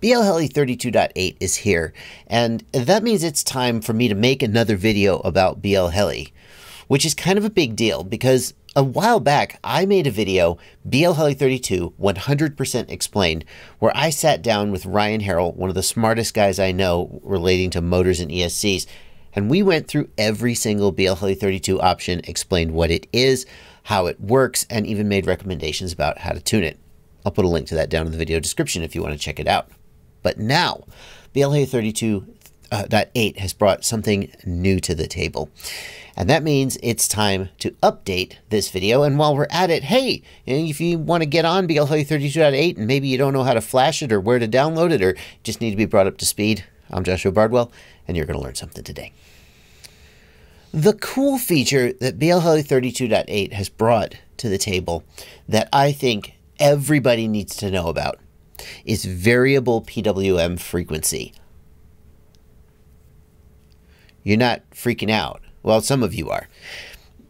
BLHeli 32.8 is here, and that means it's time for me to make another video about BLHeli, which is kind of a big deal because a while back I made a video, BLHeli 32 100% explained, where I sat down with Ryan Harrell, one of the smartest guys I know relating to motors and ESCs, and we went through every single BLHeli 32 option, explained what it is, how it works, and even made recommendations about how to tune it. I'll put a link to that down in the video description if you want to check it out. But now, BLHeli 32.8 uh, has brought something new to the table. And that means it's time to update this video. And while we're at it, hey, if you want to get on BLHeli 32.8 and maybe you don't know how to flash it or where to download it or just need to be brought up to speed, I'm Joshua Bardwell, and you're going to learn something today. The cool feature that BLHeli 32.8 has brought to the table that I think everybody needs to know about is variable PWM frequency. You're not freaking out. Well, some of you are.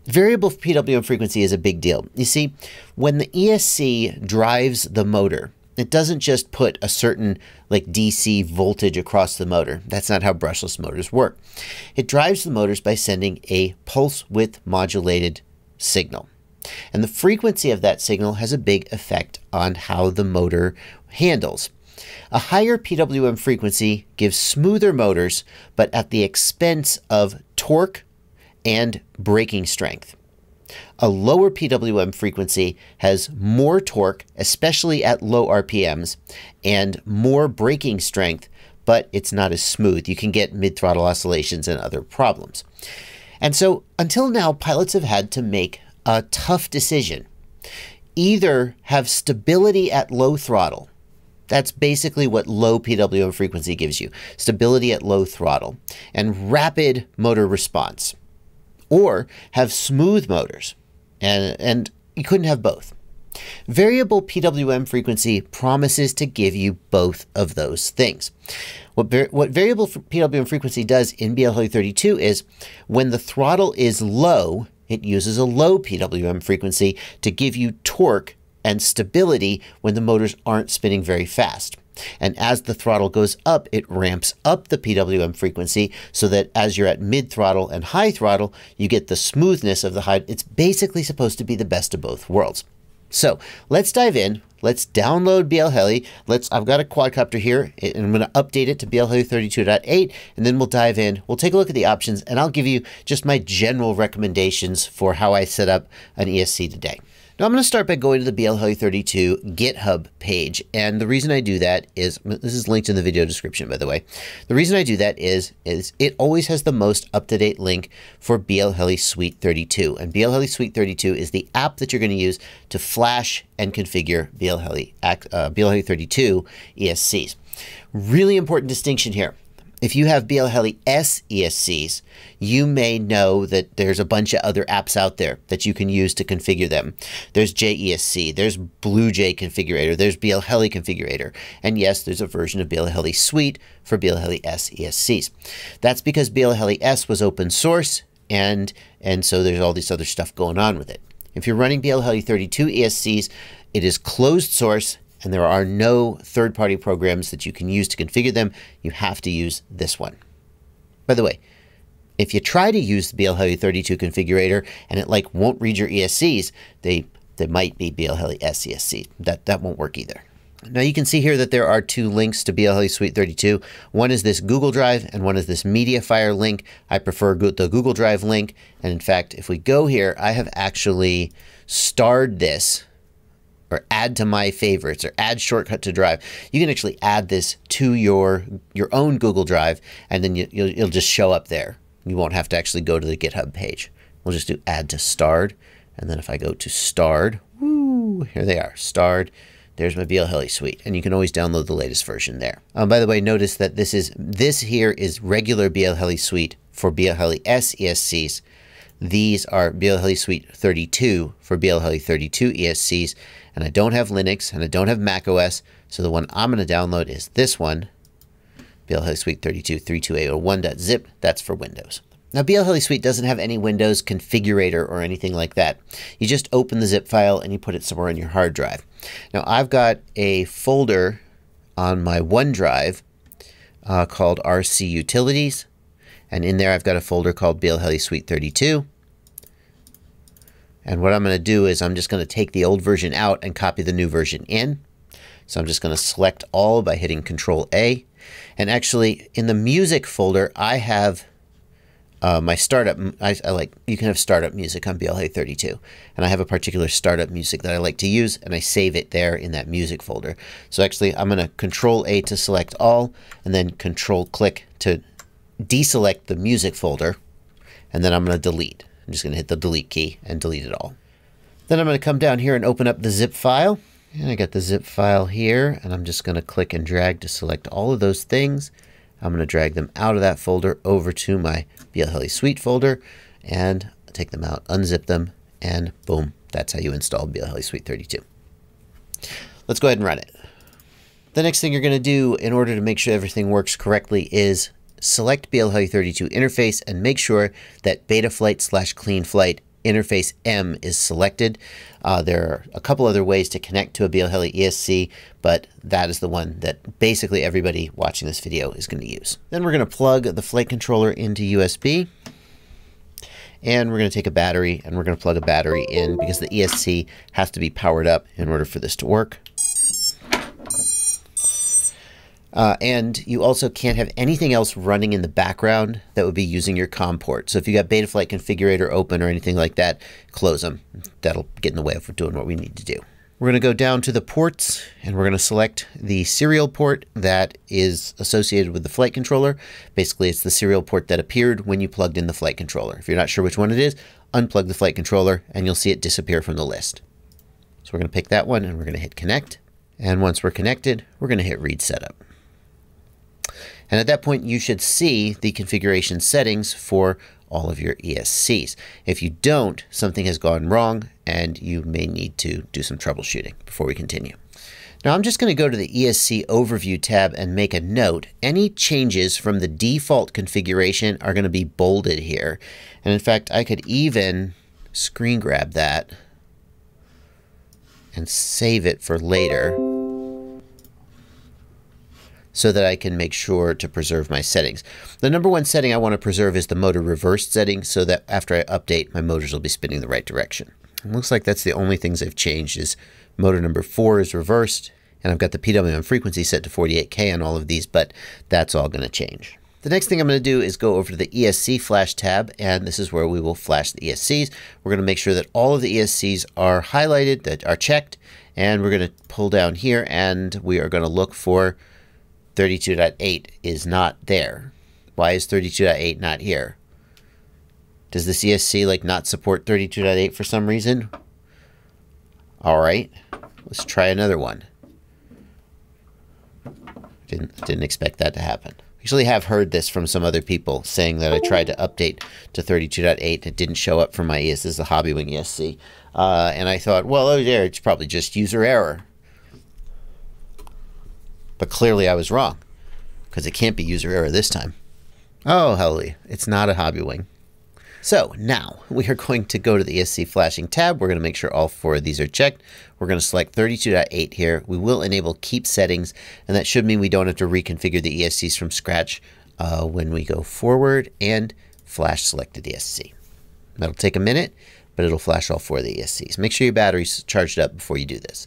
Variable PWM frequency is a big deal. You see, when the ESC drives the motor, it doesn't just put a certain like DC voltage across the motor. That's not how brushless motors work. It drives the motors by sending a pulse width modulated signal. And the frequency of that signal has a big effect on how the motor handles. A higher PWM frequency gives smoother motors, but at the expense of torque and braking strength. A lower PWM frequency has more torque, especially at low RPMs, and more braking strength, but it's not as smooth. You can get mid throttle oscillations and other problems. And so until now, pilots have had to make a tough decision. Either have stability at low throttle. That's basically what low PWM frequency gives you stability at low throttle and rapid motor response. Or have smooth motors. And, and you couldn't have both. Variable PWM frequency promises to give you both of those things. What, what variable PWM frequency does in BLHeli 32 is when the throttle is low, it uses a low PWM frequency to give you torque and stability when the motors aren't spinning very fast. And as the throttle goes up, it ramps up the PWM frequency so that as you're at mid throttle and high throttle, you get the smoothness of the high. It's basically supposed to be the best of both worlds. So let's dive in. Let's download BLHeli. Let's. I've got a quadcopter here, and I'm going to update it to BLHeli 32.8, and then we'll dive in. We'll take a look at the options, and I'll give you just my general recommendations for how I set up an ESC today. Now I'm going to start by going to the BLHeli32 GitHub page. And the reason I do that is, this is linked in the video description, by the way. The reason I do that is, is it always has the most up-to-date link for BLHeli Suite 32. And BLHeli Suite 32 is the app that you're going to use to flash and configure BLHeli, uh, BLHeli 32 ESCs. Really important distinction here if you have BLHeli S ESCs, you may know that there's a bunch of other apps out there that you can use to configure them. There's JESC, there's Bluejay Configurator, there's BLHeli Configurator, and yes, there's a version of BLHeli Suite for BLHeli S ESCs. That's because BLHeli S was open source, and, and so there's all this other stuff going on with it. If you're running BLHeli 32 ESCs, it is closed source and there are no third-party programs that you can use to configure them. You have to use this one. By the way, if you try to use the BLHeli 32 configurator and it like won't read your ESCs, they they might be BLHeli S ESC. That that won't work either. Now you can see here that there are two links to BLHeli Suite 32. One is this Google Drive and one is this MediaFire link. I prefer the Google Drive link. And in fact, if we go here, I have actually starred this or add to my favorites or add shortcut to drive you can actually add this to your your own google drive and then you, will it'll just show up there you won't have to actually go to the github page we'll just do add to starred and then if i go to starred woo, here they are starred there's my BLHeli suite, and you can always download the latest version there. Um, by the way, notice that this is this here is regular BLHeli suite for BLHeli S ESCs. These are BLHeli Suite 32 for BLHeli 32 ESCs, and I don't have Linux and I don't have Mac OS, so the one I'm going to download is this one, BLHeli Suite 32 32801.zip. That's for Windows. Now, BLHeli Suite doesn't have any Windows configurator or anything like that. You just open the zip file and you put it somewhere on your hard drive. Now, I've got a folder on my OneDrive uh, called RC Utilities. And in there, I've got a folder called BL Heli Suite 32. And what I'm going to do is I'm just going to take the old version out and copy the new version in. So I'm just going to select all by hitting Control A. And actually, in the music folder, I have uh, my startup. I, I, like you can have startup music on BL Heli 32, and I have a particular startup music that I like to use, and I save it there in that music folder. So actually, I'm going to Control A to select all, and then Control click to deselect the music folder, and then I'm going to delete. I'm just going to hit the delete key and delete it all. Then I'm going to come down here and open up the zip file. And I got the zip file here, and I'm just going to click and drag to select all of those things. I'm going to drag them out of that folder over to my BL Heli Suite folder and take them out, unzip them, and boom, that's how you install BL Heli Suite 32. Let's go ahead and run it. The next thing you're going to do in order to make sure everything works correctly is select BL Heli 32 interface and make sure that Betaflight slash CleanFlight interface M is selected. Uh, there are a couple other ways to connect to a BL Heli ESC, but that is the one that basically everybody watching this video is going to use. Then we're going to plug the flight controller into USB. And we're going to take a battery and we're going to plug a battery in because the ESC has to be powered up in order for this to work. Uh, and you also can't have anything else running in the background that would be using your COM port. So if you got Betaflight configurator open or anything like that, close them. That'll get in the way of doing what we need to do. We're going to go down to the ports and we're going to select the serial port that is associated with the flight controller. Basically, it's the serial port that appeared when you plugged in the flight controller. If you're not sure which one it is, unplug the flight controller and you'll see it disappear from the list. So we're going to pick that one and we're going to hit connect. And once we're connected, we're going to hit read setup. And at that point, you should see the configuration settings for all of your ESCs. If you don't, something has gone wrong and you may need to do some troubleshooting before we continue. Now I'm just going to go to the ESC Overview tab and make a note. Any changes from the default configuration are going to be bolded here. And in fact, I could even screen grab that and save it for later so that I can make sure to preserve my settings. The number one setting I want to preserve is the motor reversed setting so that after I update, my motors will be spinning the right direction. It looks like that's the only things I've changed is motor number four is reversed and I've got the PWM frequency set to 48K on all of these, but that's all going to change. The next thing I'm going to do is go over to the ESC flash tab, and this is where we will flash the ESCs. We're going to make sure that all of the ESCs are highlighted, that are checked, and we're going to pull down here and we are going to look for 32.8 is not there. Why is 32.8 not here? Does the ESC like not support 32.8 for some reason? All right, let's try another one. Didn't didn't expect that to happen. Actually, have heard this from some other people saying that I tried to update to 32.8 and it didn't show up for my ES. This is the Hobbywing ESC, uh, and I thought, well, oh, there, it's probably just user error. But clearly I was wrong, because it can't be user error this time. Oh, holy, it's not a Hobbywing. So now we are going to go to the ESC flashing tab. We're going to make sure all four of these are checked. We're going to select 32.8 here. We will enable keep settings, and that should mean we don't have to reconfigure the ESCs from scratch uh, when we go forward and flash selected ESC. That'll take a minute, but it'll flash all four of the ESCs. Make sure your battery's charged up before you do this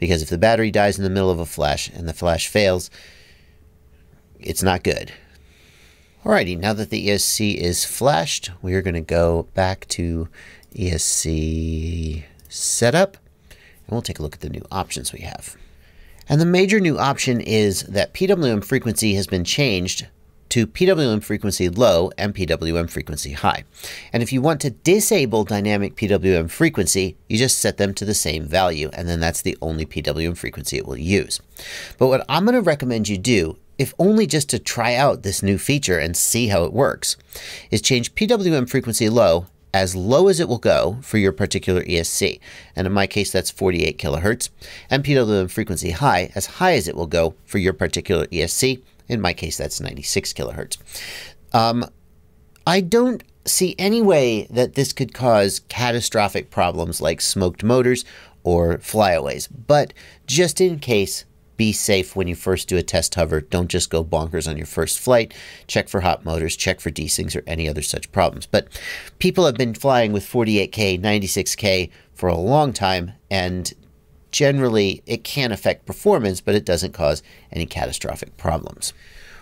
because if the battery dies in the middle of a flash and the flash fails, it's not good. Alrighty, now that the ESC is flashed, we are going to go back to ESC setup and we'll take a look at the new options we have. And the major new option is that PWM frequency has been changed to PWM frequency low and PWM frequency high. And if you want to disable dynamic PWM frequency, you just set them to the same value, and then that's the only PWM frequency it will use. But what I'm going to recommend you do if only just to try out this new feature and see how it works, is change PWM frequency low as low as it will go for your particular ESC. And in my case, that's 48 kilohertz. And PWM frequency high as high as it will go for your particular ESC. In my case, that's 96 kilohertz. Um, I don't see any way that this could cause catastrophic problems like smoked motors or flyaways, but just in case, be safe when you first do a test hover. Don't just go bonkers on your first flight. Check for hot motors, check for desyncs or any other such problems. But people have been flying with 48K, 96K for a long time, and generally it can affect performance, but it doesn't cause any catastrophic problems.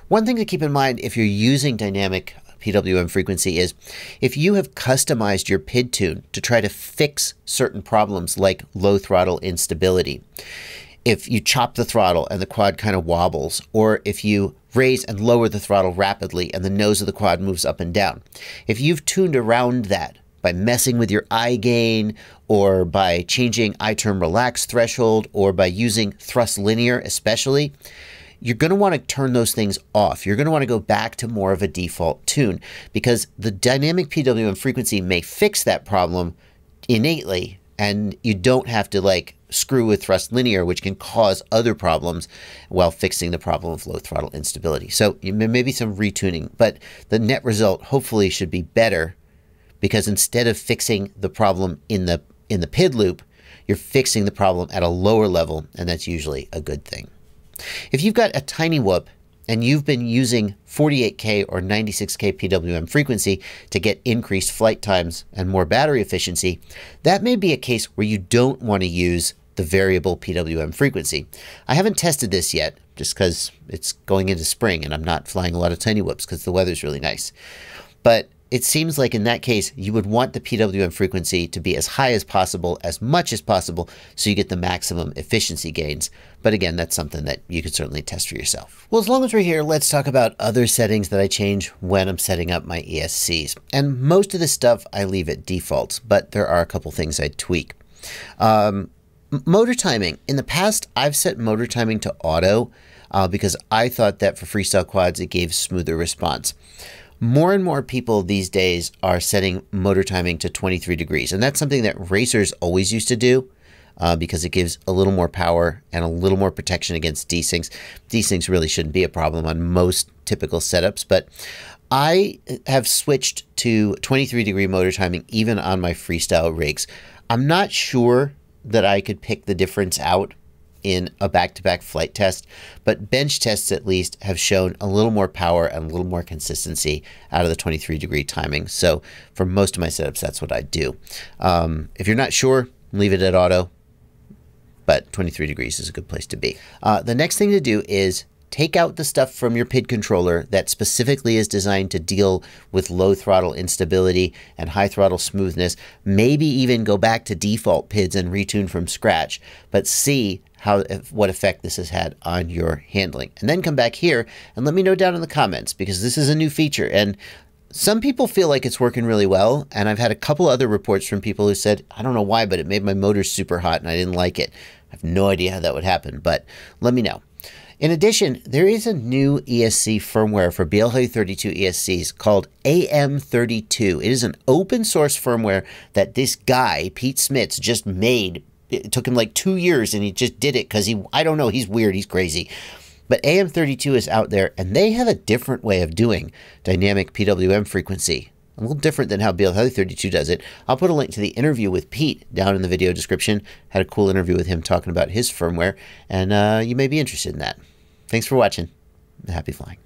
One thing to keep in mind if you're using dynamic PWM frequency is if you have customized your PID tune to try to fix certain problems like low throttle instability, if you chop the throttle and the quad kind of wobbles, or if you raise and lower the throttle rapidly and the nose of the quad moves up and down, if you've tuned around that by messing with your I gain or by changing I term relax threshold or by using thrust linear especially, you're going to want to turn those things off. You're going to want to go back to more of a default tune because the dynamic PWM frequency may fix that problem innately and you don't have to like screw with thrust linear, which can cause other problems while fixing the problem of low throttle instability. So maybe some retuning, but the net result hopefully should be better because instead of fixing the problem in the in the PID loop, you're fixing the problem at a lower level, and that's usually a good thing. If you've got a tiny whoop and you've been using 48K or 96K PWM frequency to get increased flight times and more battery efficiency, that may be a case where you don't want to use the variable PWM frequency. I haven't tested this yet just because it's going into spring and I'm not flying a lot of tiny whoops because the weather's really nice. But it seems like in that case, you would want the PWM frequency to be as high as possible, as much as possible, so you get the maximum efficiency gains. But again, that's something that you could certainly test for yourself. Well, as long as we're here, let's talk about other settings that I change when I'm setting up my ESCs. And most of this stuff I leave at defaults, but there are a couple things I tweak. Um, motor timing. In the past, I've set motor timing to auto uh, because I thought that for freestyle quads, it gave smoother response more and more people these days are setting motor timing to 23 degrees. And that's something that racers always used to do uh, because it gives a little more power and a little more protection against desyncs. Desyncs really shouldn't be a problem on most typical setups, but I have switched to 23 degree motor timing even on my freestyle rigs. I'm not sure that I could pick the difference out in a back-to-back flight test, but bench tests at least have shown a little more power and a little more consistency out of the 23 degree timing. So for most of my setups, that's what I do. Um, if you're not sure, leave it at auto, but 23 degrees is a good place to be. Uh, the next thing to do is take out the stuff from your PID controller that specifically is designed to deal with low throttle instability and high throttle smoothness. Maybe even go back to default PIDs and retune from scratch, but see how what effect this has had on your handling. And then come back here and let me know down in the comments because this is a new feature and some people feel like it's working really well and I've had a couple other reports from people who said I don't know why but it made my motor super hot and I didn't like it. I have no idea how that would happen, but let me know. In addition, there is a new ESC firmware for BLHeli 32 ESCs called AM32. It is an open source firmware that this guy, Pete Smits, just made. It took him like two years and he just did it because he, I don't know, he's weird, he's crazy. But AM32 is out there and they have a different way of doing dynamic PWM frequency. A little different than how BLHeli 32 does it. I'll put a link to the interview with Pete down in the video description. Had a cool interview with him talking about his firmware, and uh, you may be interested in that. Thanks for watching. Happy flying.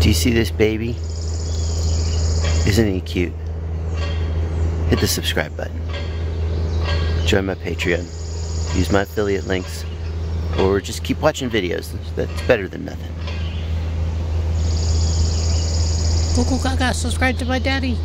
Do you see this baby? Isn't he cute? Hit the subscribe button. Join my Patreon. Use my affiliate links. Or just keep watching videos. That's better than nothing. Google Gaga, subscribe to my daddy.